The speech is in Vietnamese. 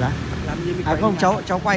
dạ. À không cháu cháu quay